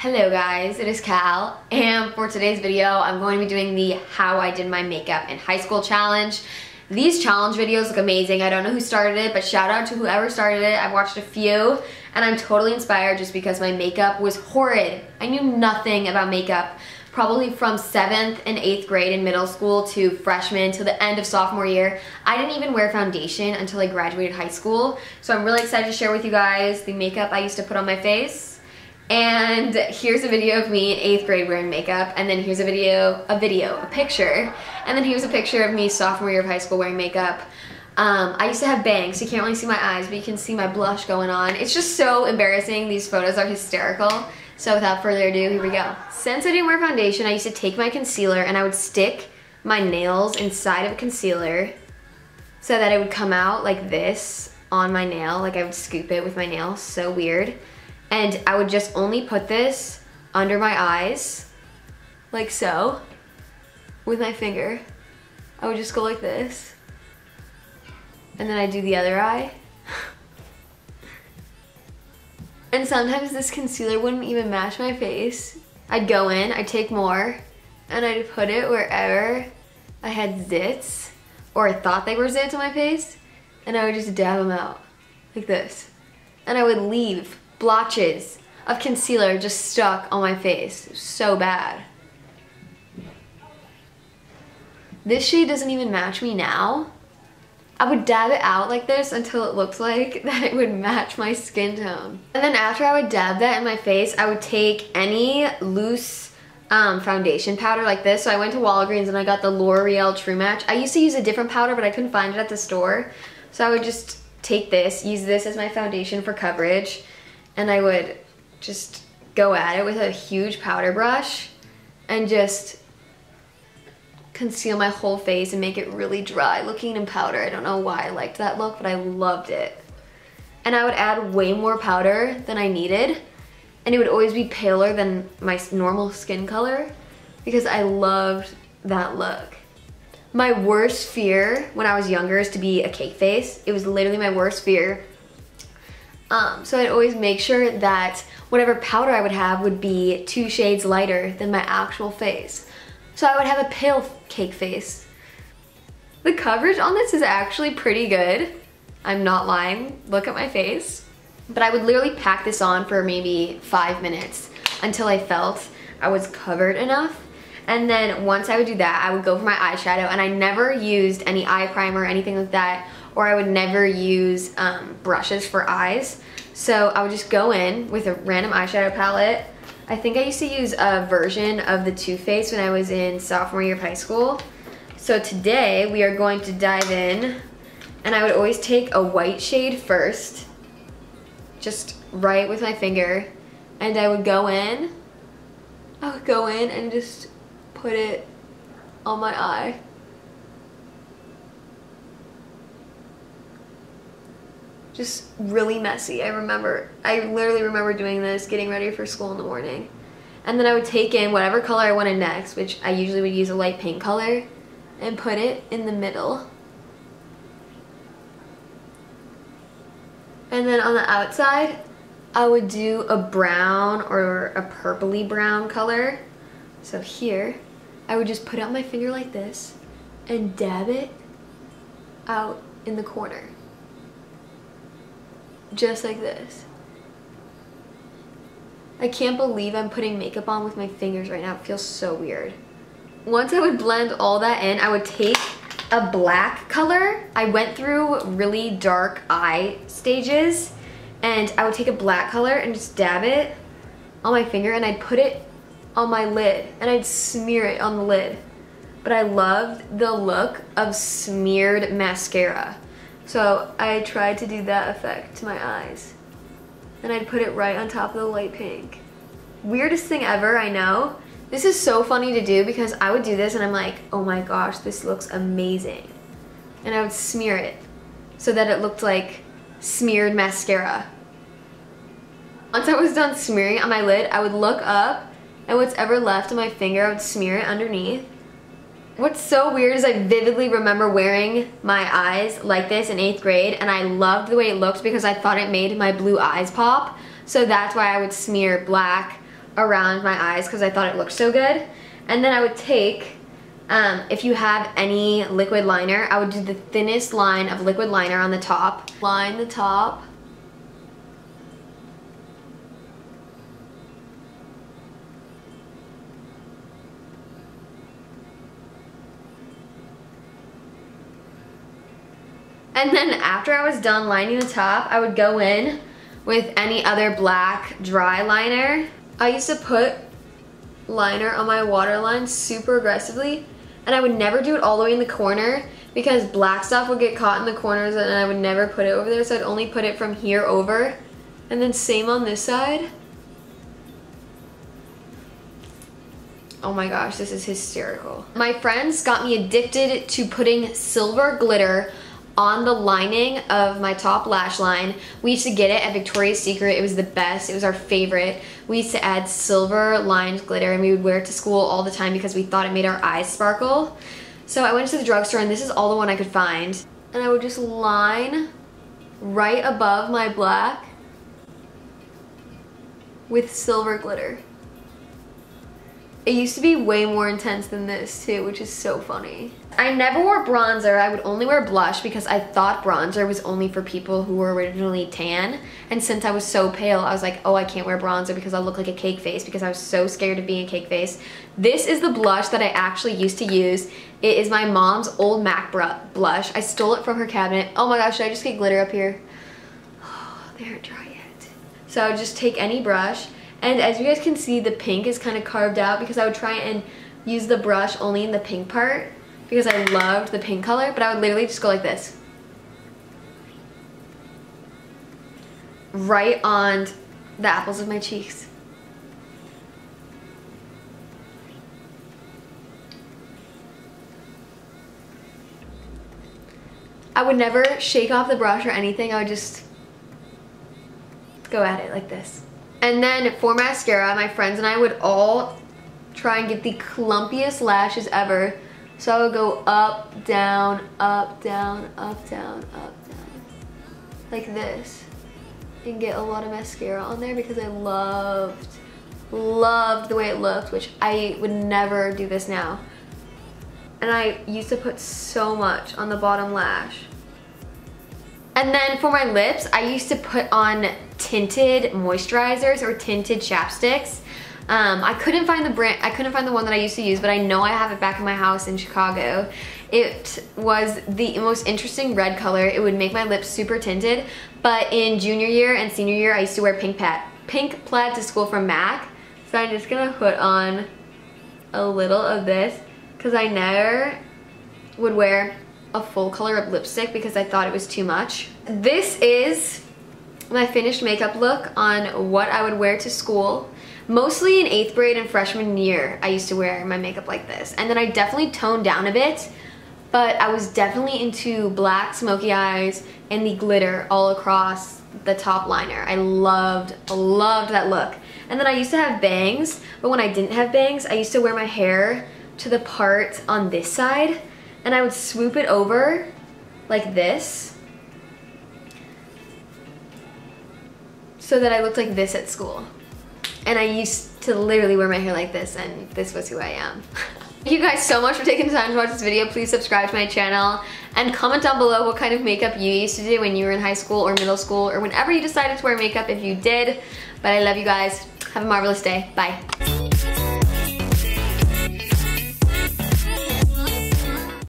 Hello guys, it is Cal, and for today's video, I'm going to be doing the How I Did My Makeup in High School challenge. These challenge videos look amazing. I don't know who started it, but shout out to whoever started it. I've watched a few, and I'm totally inspired just because my makeup was horrid. I knew nothing about makeup, probably from 7th and 8th grade in middle school to freshman to the end of sophomore year. I didn't even wear foundation until I graduated high school, so I'm really excited to share with you guys the makeup I used to put on my face and here's a video of me in eighth grade wearing makeup, and then here's a video, a video, a picture, and then here's a picture of me sophomore year of high school wearing makeup. Um, I used to have bangs, you can't really see my eyes, but you can see my blush going on. It's just so embarrassing, these photos are hysterical. So without further ado, here we go. Since I didn't wear foundation, I used to take my concealer and I would stick my nails inside of concealer so that it would come out like this on my nail, like I would scoop it with my nail, so weird. And I would just only put this under my eyes, like so, with my finger. I would just go like this. And then I do the other eye. and sometimes this concealer wouldn't even match my face. I'd go in, I'd take more, and I'd put it wherever I had zits, or I thought they were zits on my face, and I would just dab them out, like this. And I would leave blotches of concealer just stuck on my face. So bad. This shade doesn't even match me now. I would dab it out like this until it looked like that it would match my skin tone. And then after I would dab that in my face, I would take any loose um, foundation powder like this. So I went to Walgreens and I got the L'Oreal True Match. I used to use a different powder, but I couldn't find it at the store. So I would just take this, use this as my foundation for coverage, and I would just go at it with a huge powder brush and just conceal my whole face and make it really dry looking in powder. I don't know why I liked that look, but I loved it. And I would add way more powder than I needed and it would always be paler than my normal skin color because I loved that look. My worst fear when I was younger is to be a cake face. It was literally my worst fear um, so I'd always make sure that whatever powder I would have would be two shades lighter than my actual face. So I would have a pale cake face. The coverage on this is actually pretty good. I'm not lying, look at my face. But I would literally pack this on for maybe five minutes until I felt I was covered enough. And then once I would do that, I would go for my eyeshadow and I never used any eye primer or anything like that or I would never use um, brushes for eyes. So I would just go in with a random eyeshadow palette. I think I used to use a version of the Too Faced when I was in sophomore year of high school. So today we are going to dive in and I would always take a white shade first, just right with my finger, and I would go in, I would go in and just put it on my eye. just really messy. I remember, I literally remember doing this, getting ready for school in the morning. And then I would take in whatever color I wanted next, which I usually would use a light pink color, and put it in the middle. And then on the outside, I would do a brown or a purpley brown color. So here, I would just put out my finger like this and dab it out in the corner just like this. I can't believe I'm putting makeup on with my fingers right now. It feels so weird. Once I would blend all that in, I would take a black color. I went through really dark eye stages and I would take a black color and just dab it on my finger and I'd put it on my lid and I'd smear it on the lid. But I loved the look of smeared mascara. So I tried to do that effect to my eyes. And I'd put it right on top of the light pink. Weirdest thing ever, I know. This is so funny to do because I would do this and I'm like, oh my gosh, this looks amazing. And I would smear it so that it looked like smeared mascara. Once I was done smearing on my lid, I would look up and what's ever left of my finger, I would smear it underneath What's so weird is I vividly remember wearing my eyes like this in eighth grade and I loved the way it looked because I thought it made my blue eyes pop. So that's why I would smear black around my eyes because I thought it looked so good. And then I would take, um, if you have any liquid liner, I would do the thinnest line of liquid liner on the top. Line the top. And then after I was done lining the top, I would go in with any other black dry liner. I used to put liner on my waterline super aggressively and I would never do it all the way in the corner because black stuff would get caught in the corners and I would never put it over there so I'd only put it from here over and then same on this side. Oh my gosh, this is hysterical. My friends got me addicted to putting silver glitter on the lining of my top lash line. We used to get it at Victoria's Secret. It was the best. It was our favorite. We used to add silver lined glitter and we would wear it to school all the time because we thought it made our eyes sparkle. So I went to the drugstore and this is all the one I could find. And I would just line right above my black with silver glitter. It used to be way more intense than this too, which is so funny. I never wore bronzer. I would only wear blush because I thought bronzer was only for people who were originally tan. And since I was so pale, I was like, oh, I can't wear bronzer because I'll look like a cake face because I was so scared of being a cake face. This is the blush that I actually used to use. It is my mom's old MAC blush. I stole it from her cabinet. Oh my gosh, should I just get glitter up here? Oh, they aren't dry yet. So I would just take any brush and as you guys can see, the pink is kind of carved out because I would try and use the brush only in the pink part because I loved the pink color, but I would literally just go like this. Right on the apples of my cheeks. I would never shake off the brush or anything. I would just go at it like this. And then for mascara, my friends and I would all try and get the clumpiest lashes ever. So I would go up, down, up, down, up, down, up, down. Like this. And get a lot of mascara on there because I loved, loved the way it looked, which I would never do this now. And I used to put so much on the bottom lash. And then for my lips, I used to put on tinted moisturizers or tinted chapsticks. Um, I couldn't find the brand, I couldn't find the one that I used to use, but I know I have it back in my house in Chicago. It was the most interesting red color. It would make my lips super tinted, but in junior year and senior year, I used to wear pink plaid, pink plaid to school from MAC. So I'm just gonna put on a little of this because I never would wear a full color of lipstick because I thought it was too much. This is my finished makeup look on what I would wear to school. Mostly in 8th grade and freshman year, I used to wear my makeup like this. And then I definitely toned down a bit, but I was definitely into black smoky eyes and the glitter all across the top liner. I loved, loved that look. And then I used to have bangs, but when I didn't have bangs, I used to wear my hair to the part on this side and I would swoop it over like this so that I looked like this at school. And I used to literally wear my hair like this and this was who I am. Thank you guys so much for taking the time to watch this video. Please subscribe to my channel and comment down below what kind of makeup you used to do when you were in high school or middle school or whenever you decided to wear makeup if you did. But I love you guys. Have a marvelous day. Bye.